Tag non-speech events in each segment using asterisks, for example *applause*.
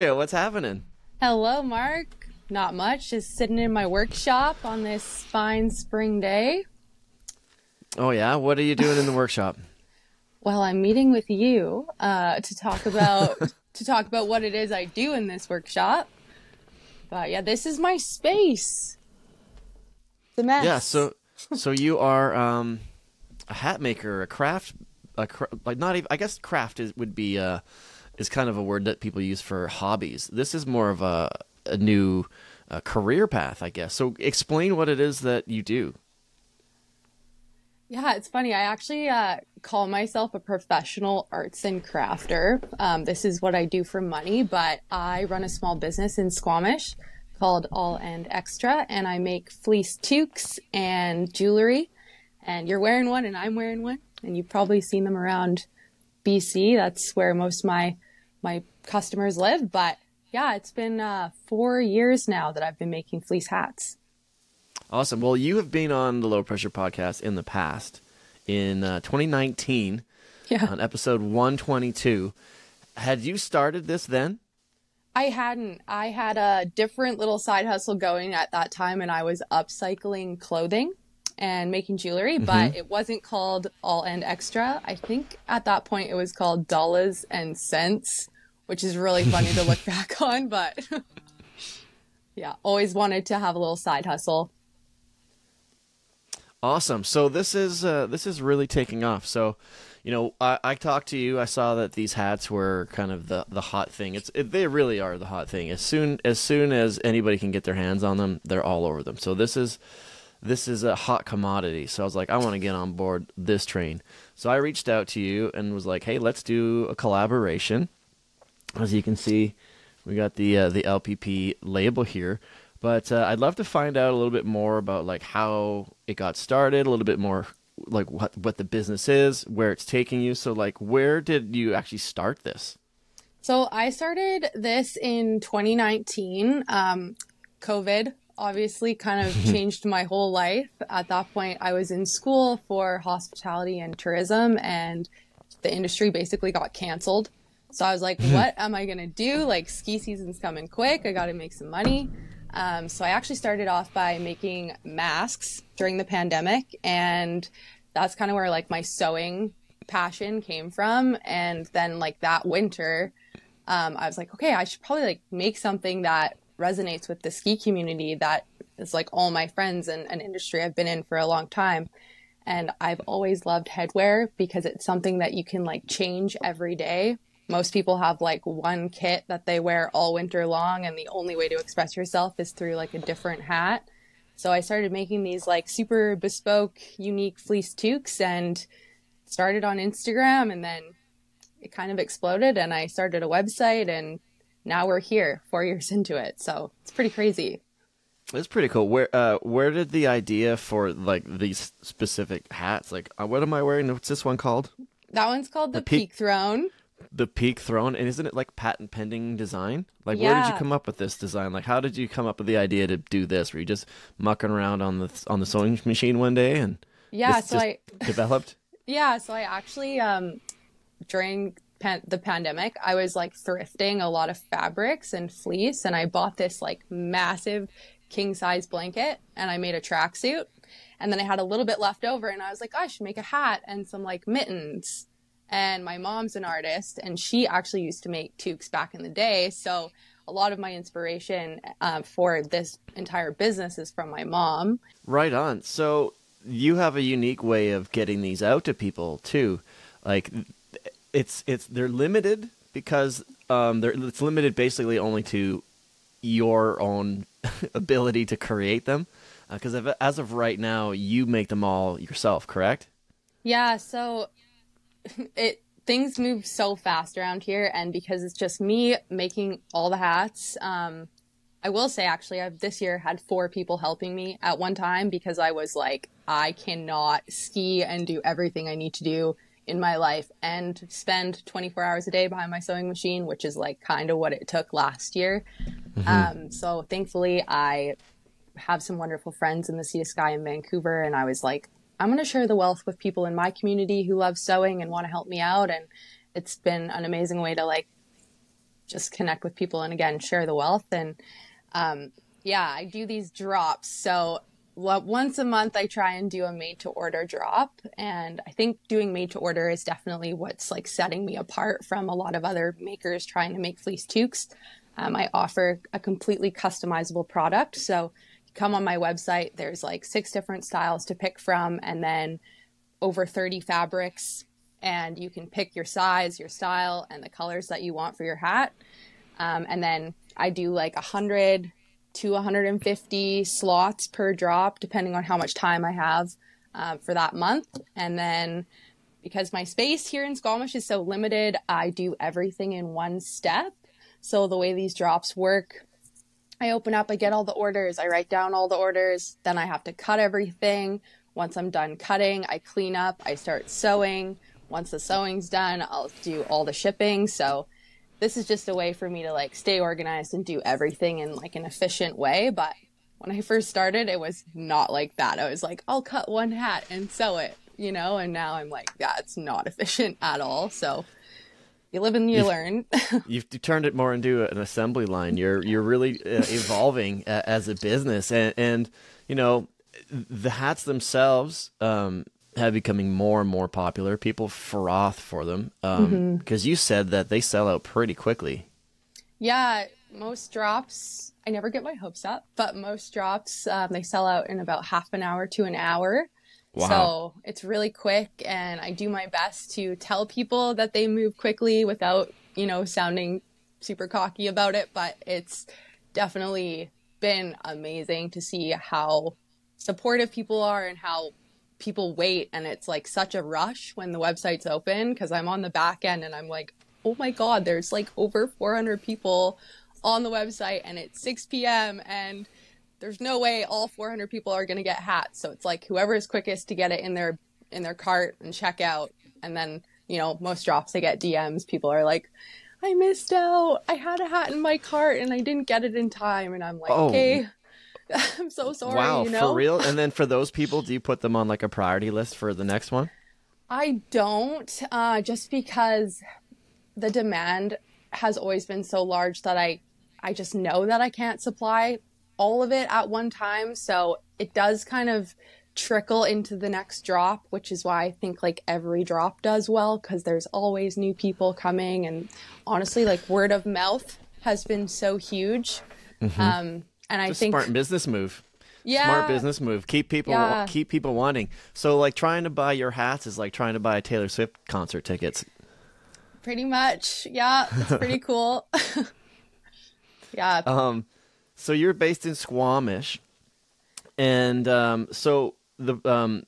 Yeah, what's happening? Hello, Mark. Not much. Just sitting in my workshop on this fine spring day. Oh yeah, what are you doing in the workshop? *laughs* Well, I'm meeting with you uh, to talk about *laughs* to talk about what it is I do in this workshop. But yeah, this is my space. The mess. Yeah, so so you are um, a hat maker, a craft, a cra- like not even. I guess craft is would be uh, is kind of a word that people use for hobbies. This is more of a a new uh, career path, I guess. So explain what it is that you do. Yeah, it's funny. I actually uh, call myself a professional arts and crafter. Um, this is what I do for money, but I run a small business in Squamish called All and Extra, and I make fleece toques and jewelry. And you're wearing one, and I'm wearing one, and you've probably seen them around BC. That's where most of my my customers live. But yeah, it's been uh, four years now that I've been making fleece hats. Awesome. Well, you have been on the Low Pressure Podcast in the past, in uh, 2019, Yeah. on episode 122. Had you started this then? I hadn't. I had a different little side hustle going at that time, and I was upcycling clothing and making jewelry, but it wasn't called All and Extra. I think at that point it was called Dollars and Cents, which is really funny to look *laughs* back on, but *laughs* yeah, always wanted to have a little side hustle. Awesome. So this is uh, this is really taking off. So, you know, I, I talked to you. I saw that these hats were kind of the, the hot thing. It's it, they really are the hot thing. As soon as soon as anybody can get their hands on them, they're all over them. So this is this is a hot commodity. So I was like, I want to get on board this train. So I reached out to you and was like, Hey, let's do a collaboration. As you can see, we got the uh, the LPP label here. But uh, I'd love to find out a little bit more about like how it got started, a little bit more like what what the business is, where it's taking you. So like, where did you actually start this? So I started this in 2019. Um, COVID obviously kind of *laughs* changed my whole life. At that point, I was in school for hospitality and tourism, and the industry basically got canceled. So I was like, what am I going to do? Like, ski season's coming quick. I got to make some money. Um, so I actually started off by making masks during the pandemic, and that's kind of where like my sewing passion came from. And then like that winter, um, I was like, okay, I should probably like make something that resonates with the ski community that is like all my friends and an industry I've been in for a long time. And I've always loved headwear because it's something that you can like change every day. Most people have like one kit that they wear all winter long, and the only way to express yourself is through like a different hat. So I started making these like super bespoke, unique fleece toques and started on Instagram and then it kind of exploded and I started a website and now we're here four years into it. So it's pretty crazy. It's pretty cool. Where uh where did the idea for like these specific hats? Like, uh, what am I wearing? What's this one called? That one's called the, The peak- Peak Throne. The Peak Throne, and isn't it like patent pending design? Like, where did you come up with this design? Like, how did you come up with the idea to do this? Were you just mucking around on the on the sewing machine one day and Yeah, so just I developed? *laughs* Yeah, so I actually um during pan- the pandemic, I was like thrifting a lot of fabrics and fleece and I bought this like massive king size blanket and I made a tracksuit. And then I had a little bit left over and I was like, I should make a hat and some like mittens. And my mom's an artist and she actually used to make toques back in the day. So a lot of my inspiration uh, for this entire business is from my mom. Right on. So you have a unique way of getting these out to people too. Like it's it's they're limited because um they're it's limited basically only to your own *laughs* ability to create them. Because as of right now, you make them all yourself, correct? Yeah, so *laughs* it things move so fast around here and because it's just me making all the hats, um I will say actually I've this year had four people helping me at one time because I was like I cannot ski and do everything I need to do in my life and spend 24 hours a day behind my sewing machine, which is like kind of what it took last year. Um, so thankfully I have some wonderful friends in the Sea to Sky in Vancouver, and I was like, I'm going to share the wealth with people in my community who love sewing and want to help me out. And it's been an amazing way to like just connect with people and again share the wealth and um, yeah i do these drops so once a month i try and do a made to order drop. And i think doing made to order is definitely what's like setting me apart from a lot of other makers trying to make fleece toques. Um, i offer a completely customizable product. So you come on my website there's like six different styles to pick from and then over 30 fabrics. And you can pick your size your style and the colors that you want for your hat. Um, and then i do like a 100 to 150 slots per drop, depending on how much time I have uh, for that month. And then because my space here in Squamish is so limited, I do everything in one step. So the way these drops work, I open up, I get all the orders, I write down all the orders, then I have to cut everything. Once I'm done cutting, I clean up, I start sewing. Once the sewing's done, I'll do all the shipping. So this is just a way for me to like stay organized and do everything in like an efficient way. But when I first started, it was not like that. I was like, I'll cut one hat and sew it, you know, and now I'm like, yeah, it's not *laughs* efficient at all. So you live and you you've, learn. *laughs* you've turned it more into an assembly line. You're you're really uh, evolving uh, as a business, and and you know the hats themselves. Um, have becoming more and more popular. People froth for them because um, mm-hmm. you said that they sell out pretty quickly. Yeah, most drops. I never get my hopes up, but most drops um, they sell out in about half an hour to an hour. Wow. So it's really quick, and I do my best to tell people that they move quickly without, you know, sounding super cocky about it. But it's definitely been amazing to see how supportive people are and how people wait and it's like such a rush when the website's open because I'm on the back end and I'm like, oh my God, there's like over 400 people on the website and it's 6 p.m. and there's no way all 400 people are going to get hats. So it's like whoever is quickest to get it in their in their cart and check out. And then, you know, most drops they get DMs. People are like, I missed out. I had a hat in my cart and I didn't get it in time. And I'm like, oh. okay, *laughs* I'm so sorry. Wow, you know? for real? And then for *laughs* those people, do you put them on like a priority list for the next one? I don't, uh, just because the demand has always been so large that I, I just know that I can't supply all of it at one time. So it does kind of trickle into the next drop, which is why I think like every drop does well because there's always new people coming. And honestly, like word of mouth has been so huge. Mm-hmm. Um, and I think smart business move. Yeah. Smart business move. Keep people yeah. keep people wanting. So like trying to buy your hats is like trying to buy Taylor Swift concert tickets. Pretty much. Yeah, it's pretty *laughs* cool. *laughs* yeah. Um so you're based in Squamish and um so the um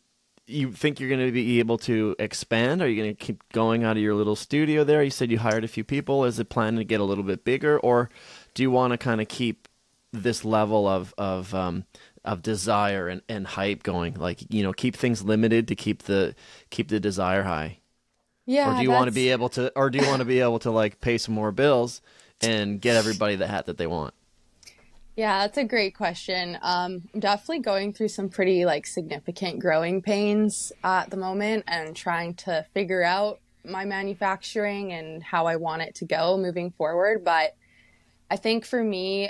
you think you're going to be able to expand? Are you going to keep going out of your little studio there? You said you hired a few people. Is it planning to get a little bit bigger, or do you want to kind of keep this level of of um, of desire and, and hype going like you know keep things limited to keep the keep the desire high. Yeah or do you want to be able to or do you want to be able to like pay some more bills and get everybody the hat that they want? Yeah that's a great question. Um, i'm definitely going through some pretty like significant growing pains at the moment and trying to figure out my manufacturing and how i want it to go moving forward but i think for me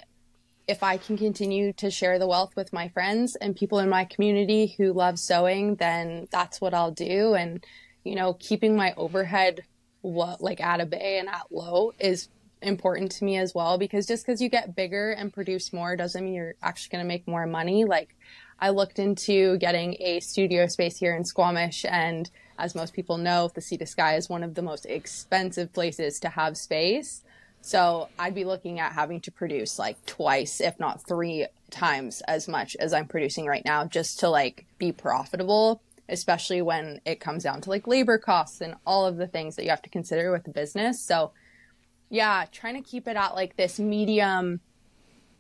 if I can continue to share the wealth with my friends and people in my community who love sewing, then that's what I'll do. And, you know, keeping my overhead what like at a bay and at low is important to me as well because just because you get bigger and produce more doesn't mean you're actually going to make more money. Like I looked into getting a studio space here in Squamish and as most people know, the Sea to Sky is one of the most expensive places to have space. So I'd be looking at having to produce like twice, if not three times as much as I'm producing right now just to like be profitable, especially when it comes down to like labor costs and all of the things that you have to consider with the business. So yeah, trying to keep it at like this medium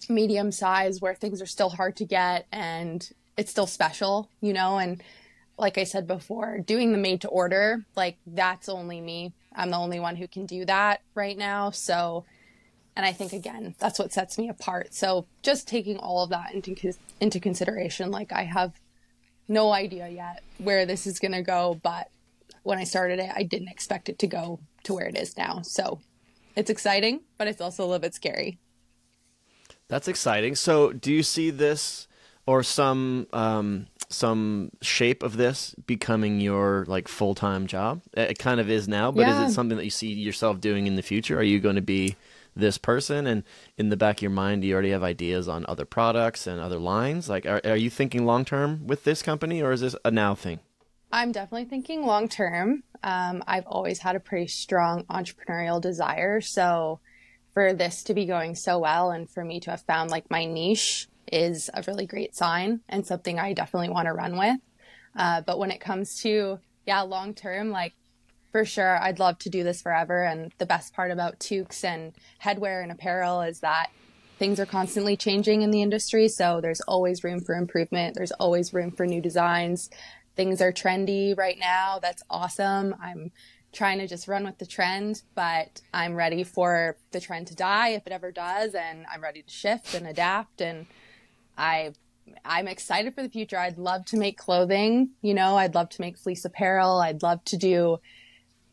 medium size where things are still hard to get and it's still special, you know, and like I said before, doing the made to order, like that's only me. I'm the only one who can do that right now. So, and I think again, that's what sets me apart. So, just taking all of that into into consideration, like I have no idea yet where this is going to go, but when I started it, I didn't expect it to go to where it is now. So, it's exciting, but it's also a little bit scary. That's exciting. So, do you see this or some um, some shape of this becoming your like full time job? It kind of is now, but Yeah. is it something that you see yourself doing in the future? Are you going to be this person, and in the back of your mind, do you already have ideas on other products and other lines? Like, are are you thinking long term with this company, or is this a now thing? I'm definitely thinking long term. Um, I've always had a pretty strong entrepreneurial desire. So for this to be going so well and for me to have found like my niche is a really great sign and something I definitely want to run with. Uh, but when it comes to, yeah, long term, like for sure, I'd love to do this forever. And the best part about toques and headwear and apparel is that things are constantly changing in the industry. So there's always room for improvement. There's always room for new designs. Things are trendy right now. That's awesome. I'm trying to just run with the trend, but I'm ready for the trend to die if it ever does. And I'm ready to shift and adapt. And I, I'm excited for the future. I'd love to make clothing, you know, I'd love to make fleece apparel. I'd love to do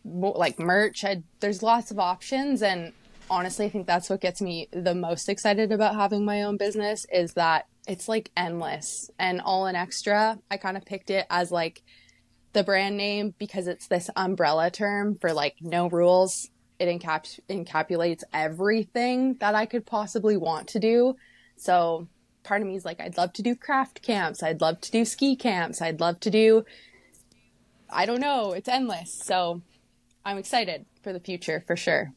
like merch. i there's lots of options. And honestly, I think that's what gets me the most excited about having my own business is that it's like endless and All and Extra. I kind of picked it as like the brand name because it's this umbrella term for like no rules. It encaps- encapsulates everything that I could possibly want to do. So part of me is like, I'd love to do craft camps. I'd love to do ski camps. I'd love to do, I don't know, it's endless. So I'm excited for the future for sure.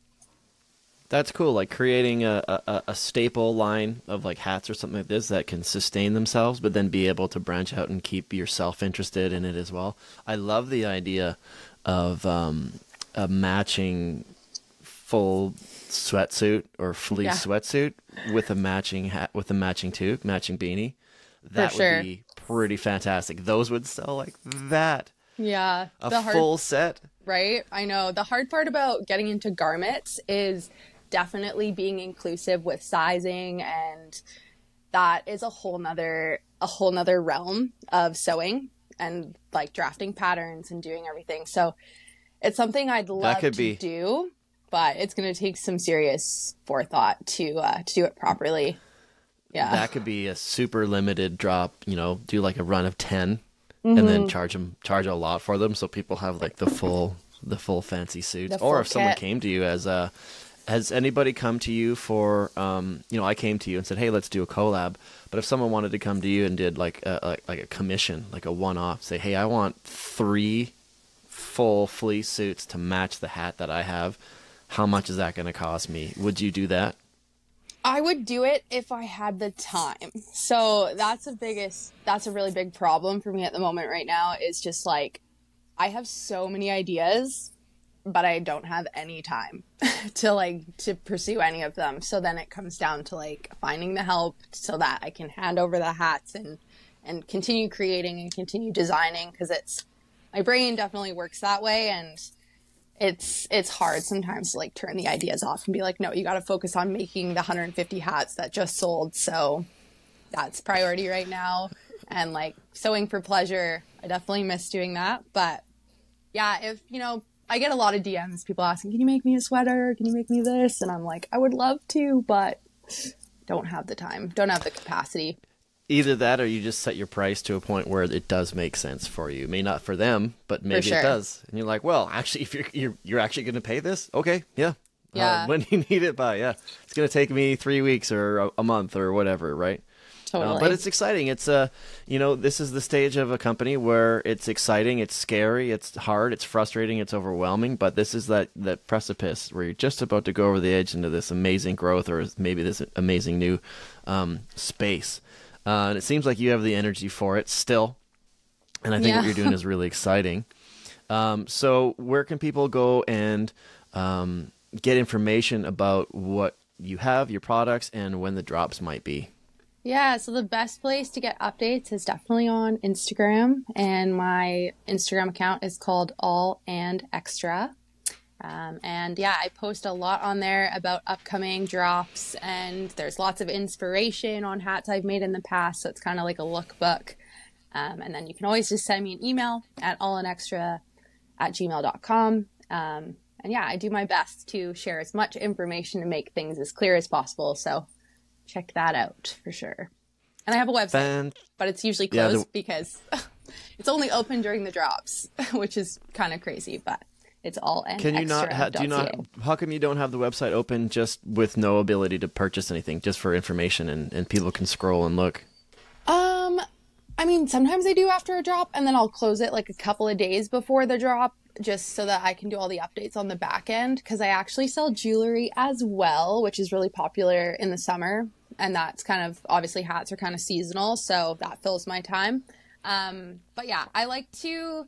That's cool. Like creating a, a, a staple line of like hats or something like this that can sustain themselves, but then be able to branch out and keep yourself interested in it as well. I love the idea of um, a matching full sweatsuit or fleece Yeah. sweatsuit with a matching hat with a matching toque, matching beanie. That sure. would be pretty fantastic. Those would sell like that. Yeah. A the hard full set. right? I know. The hard part about getting into garments is definitely being inclusive with sizing and that is a whole nother a whole nother realm of sewing and like drafting patterns and doing everything. So it's something I'd love could to be- do, but it's going to take some serious forethought to uh, to do it properly. Yeah. that could be a super limited drop you know do like a run of 10 and Mm-hmm. then charge them charge a lot for them so people have like the full the full fancy suits The or full if someone came to you as a has anybody come to you for um you know i came to you and said hey let's do a collab but if someone wanted to come to you and did like a like, like a commission like a one-off say hey i want three full fleece suits to match the hat that i have how much is that going to cost me would you do that I would do it if I had the time. So that's a biggest that's a really big problem for me at the moment right now is just like I have so many ideas but I don't have any time *laughs* to like to pursue any of them. So then it comes down to like finding the help so that I can hand over the hats and and continue creating and continue designing because it's my brain definitely works that way and it's it's hard sometimes to like turn the ideas off and be like no you got to focus on making the 150 hats that just sold. So that's priority right now. And like sewing for pleasure i definitely miss doing that. But yeah if you know i get a lot of dms people asking can you make me a sweater? Can you make me this? And i'm like i would love to but don't have the time don't have the capacity Either that, or you just set your price to a point where it does make sense for you. May not for them, but maybe sure. it does. And you're like, well, actually, *laughs* if you're you're, you're actually going to pay this, okay, yeah, Yeah. Uh, *laughs* when you need it by? Yeah, it's going to take me three weeks or a, a month or whatever, right? Uh, totally but it's exciting. It's uh, you know, this is the stage of a company where it's exciting, it's scary, it's hard, it's frustrating, it's overwhelming. But this is that that precipice where you're just about to go over the edge into this amazing growth or maybe this amazing new um, space. Uh, and it seems like you have the energy for it still. And I think what you're doing is really exciting. Um, so where can people go and um, get information about what you have, your products, and when the drops might be? Yeah, so the best place to get updates is definitely on Instagram, and my Instagram account is called All and Extra. Um, and yeah, I post a lot on there about upcoming drops, and there's lots of inspiration on hats I've made in the past. So it's kind of like a lookbook. Um, and then you can always just send me an email at allandextra at gmail.com. Um, and yeah, I do my best to share as much information to make things as clear as possible. So check that out for sure. And I have a website, Fan- but it's usually Yeah, closed the- because *laughs* it's only open during the drops, *laughs* which is kind of crazy, but it's all N Can you not? Ha- do you not? How come you don't have the website open just with no ability to purchase anything, just for information and, and people can scroll and look? Um, I mean, sometimes I do after a drop, and then I'll close it like a couple of days before the drop, just so that I can do all the updates on the back end. Because I actually sell jewelry as well, which is really popular in the summer, and that's kind of obviously hats are kind of seasonal, so that fills my time. Um, but yeah, I like to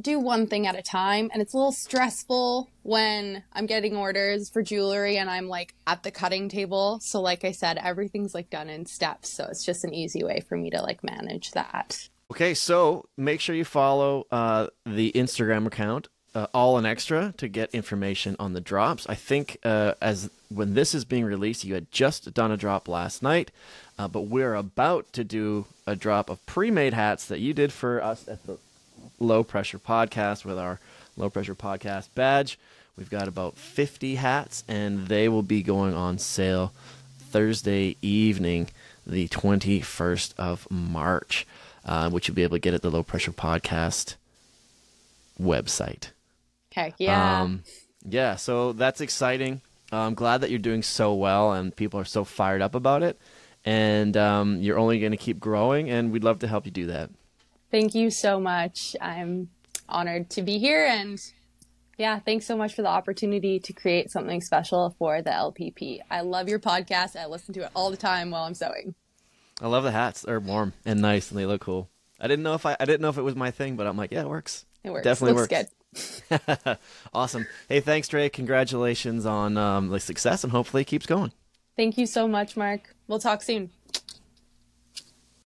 do one thing at a time and it's a little stressful when I'm getting orders for jewelry and I'm like at the cutting table. So like I said, everything's like done in steps. So it's just an easy way for me to like manage that. Okay, so make sure you follow uh, the Instagram account, uh, All and Extra, to get information on the drops. I think uh, as when this is being released, you had just done a drop last night, uh, but we're about to do a drop of pre-made hats that you did for us at the Low Pressure Podcast with our Low Pressure Podcast badge. We've got about 50 hats, and they will be going on sale Thursday evening, the 21st of March, uh, which you'll be able to get at the Low Pressure Podcast website. Heck yeah. Um, yeah, so that's exciting. I'm glad that you're doing so well and people are so fired up about it. And um, you're only going to keep growing, and we'd love to help you do that. Thank you so much. I'm honored to be here and yeah, thanks so much for the opportunity to create something special for the LPP. I love your podcast. I listen to it all the time while I'm sewing. I love the hats. They're warm and nice, and they look cool. I didn't know if I, I didn't know if it was my thing, but I'm like, yeah, it works. It works. Definitely Looks works. good. *laughs* awesome. Hey, thanks, Dre. Congratulations on um, the success, and hopefully it keeps going. Thank you so much, Mark. We'll talk soon.